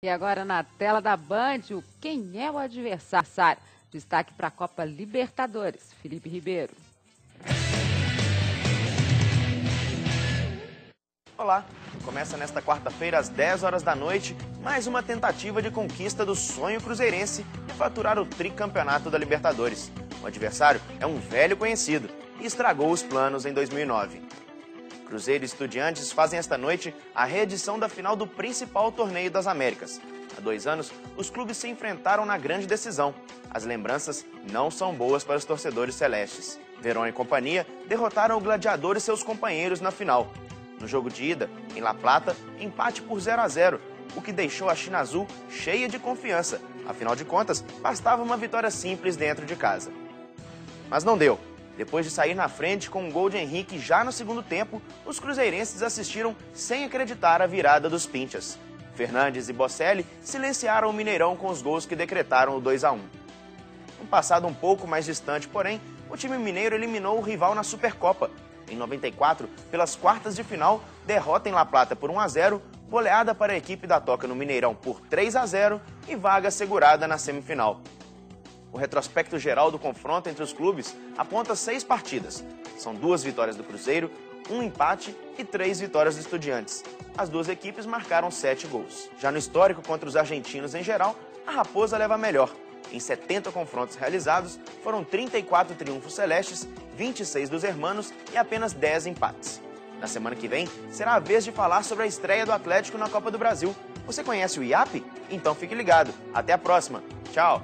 E agora na tela da Band, o quem é o adversário? Destaque para a Copa Libertadores. Felipe Ribeiro. Olá, começa nesta quarta-feira às 10 horas da noite mais uma tentativa de conquista do sonho cruzeirense de faturar o tricampeonato da Libertadores. O adversário é um velho conhecido e estragou os planos em 2009. Cruzeiro e Estudiantes fazem esta noite a reedição da final do principal torneio das Américas. Há dois anos, os clubes se enfrentaram na grande decisão. As lembranças não são boas para os torcedores celestes. Verón e companhia derrotaram o Gladiador e seus companheiros na final. No jogo de ida, em La Plata, empate por 0 a 0, o que deixou a China Azul cheia de confiança. Afinal de contas, bastava uma vitória simples dentro de casa. Mas não deu. Depois de sair na frente com um gol de Henrique já no segundo tempo, os cruzeirenses assistiram sem acreditar a virada dos Pinchas. Fernandes e Bocelli silenciaram o Mineirão com os gols que decretaram o 2 a 1. Um passado um pouco mais distante, porém, o time mineiro eliminou o rival na Supercopa. Em 94, pelas quartas de final, derrota em La Plata por 1 a 0, goleada para a equipe da Toca no Mineirão por 3 a 0 e vaga assegurada na semifinal. O retrospecto geral do confronto entre os clubes aponta seis partidas. São duas vitórias do Cruzeiro, um empate e três vitórias do Estudiantes. As duas equipes marcaram sete gols. Já no histórico contra os argentinos em geral, a Raposa leva melhor. Em 70 confrontos realizados, foram 34 triunfos celestes, 26 dos hermanos e apenas 10 empates. Na semana que vem, será a vez de falar sobre a estreia do Atlético na Copa do Brasil. Você conhece o IAP? Então fique ligado. Até a próxima. Tchau!